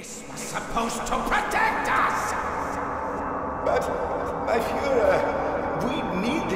This was supposed to protect us! But, my Führer, we need.